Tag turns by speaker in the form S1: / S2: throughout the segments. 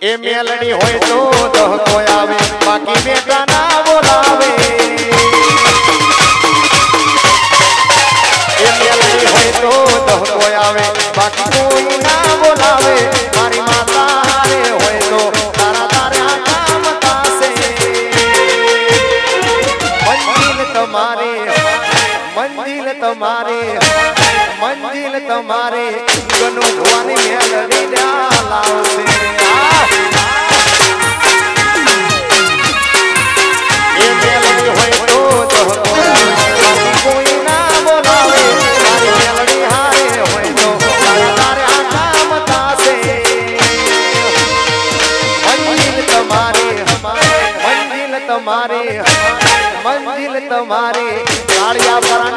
S1: એ મેલડી હોય તો દહકો આવે, બાકી બેટા ના બોલાવે. એ મેલડી હોય તો દહકો આવે, બાકી કોઈ ના બોલાવે. મારી માતા રે હોય તો તારા તારા કામ થાશે. મંજિલ તમારે મંજિલ તમારે. મંજિલ તમારે ગનુ ભવાની મેલડી ના લાવશે આ! એ મેલડી હોય તમારી, મંજિલ તમારી મંજિલ તમારી પરાની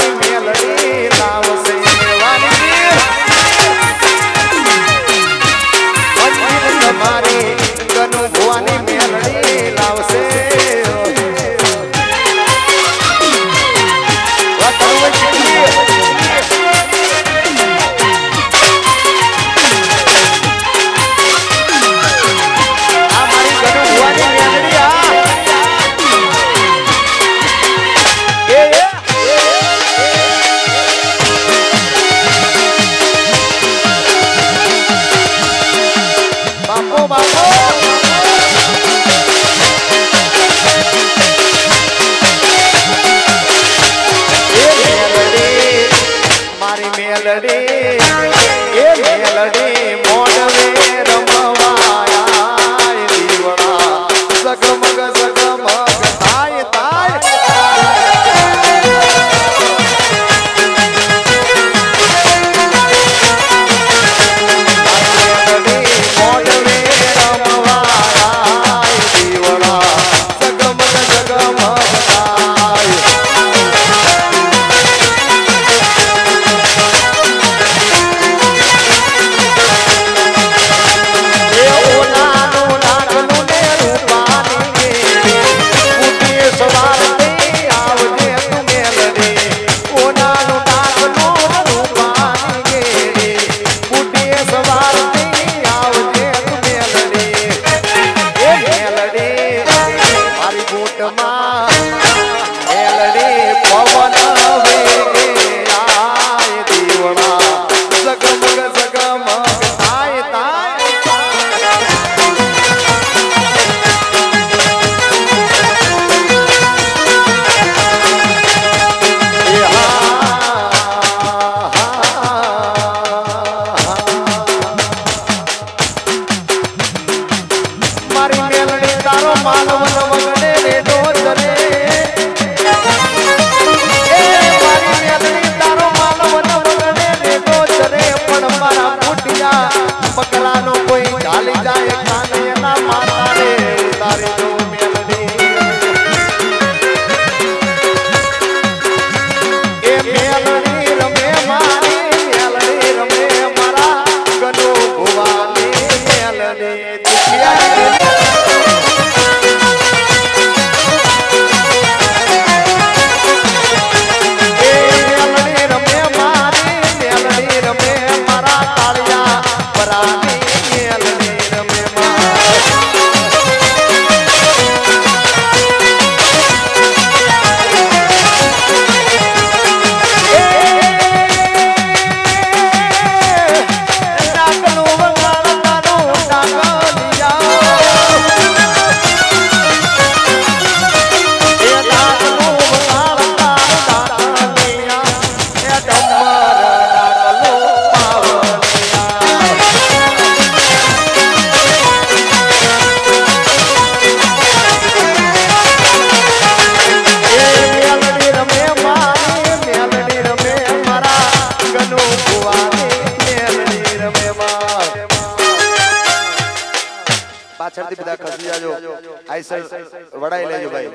S1: આઈસર વડાઈ લેજો ભાઈ.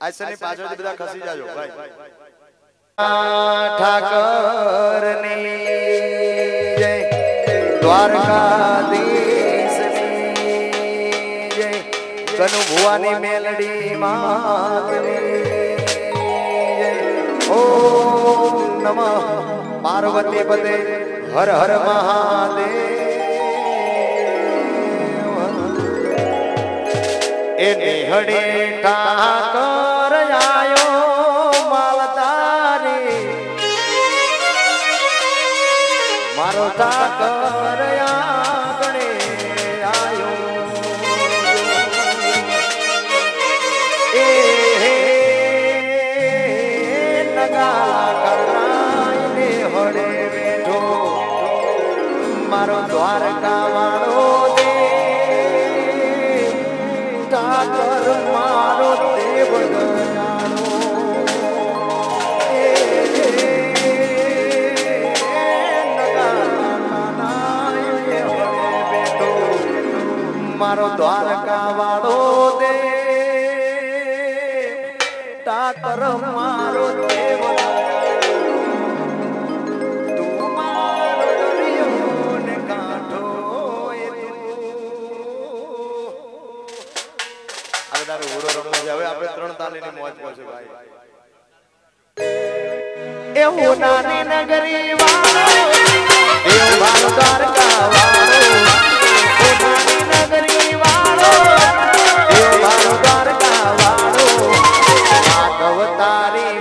S1: આઈસરની પાછળથી બધા ખસી જાજો. ભાઈ. ઠાકરની જય. દ્વારકાધીશની જય. કનુ મેલડી જય. ઓમ નમઃ. પાર્વતી પદે હર હર મહાદેવ. એ નિહળી ઠાકોર આયો માલધારી. મારો ઠાકોર આંગણે આયો. એ નગા કરનાય ને હળે બેઠો. મારો દ્વારકામાં મારો દ્વારકા વાળો દે. તાતર મારો દેવ હવે આપણે ત્રણ તાલી ની મોજ પડશે ભાઈ. એવું નાની નગરી વાળો એવું મારું દ્વારકા વાળો Hari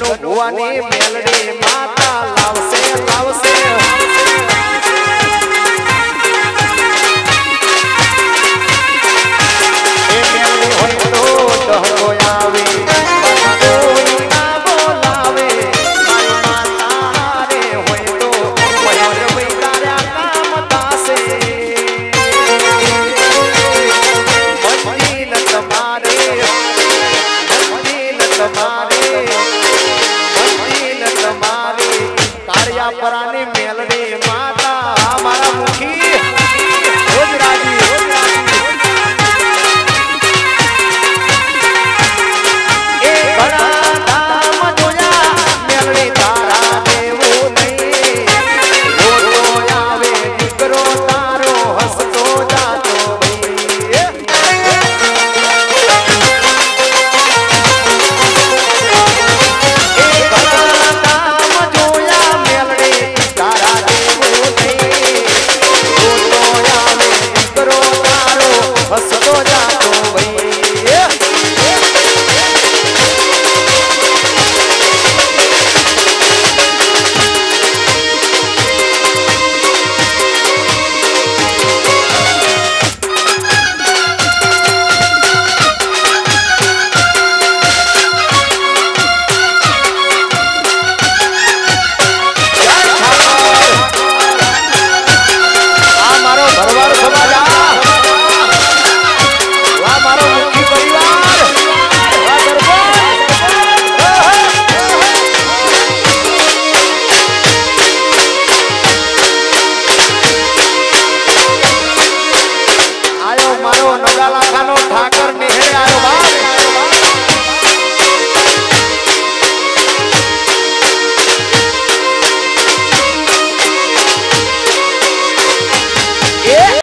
S1: નું ભુવાની મેલડી માતા લાવશે લાવશે. એ મેલડી હોય